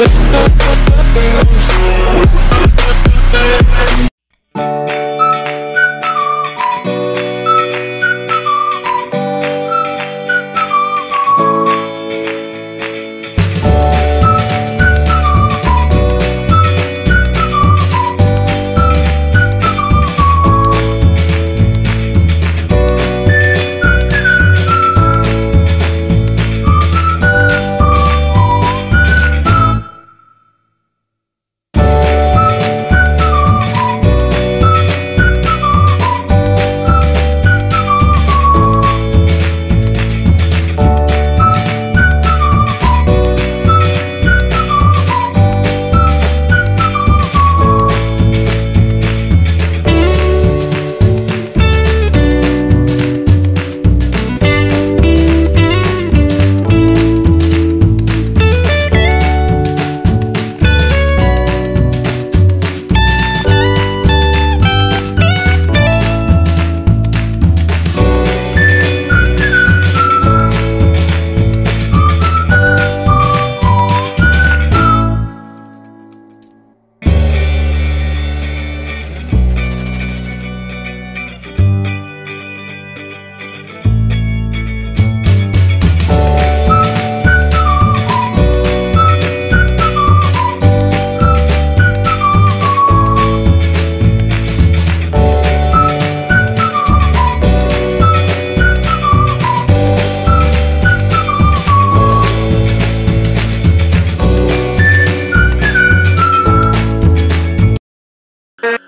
with With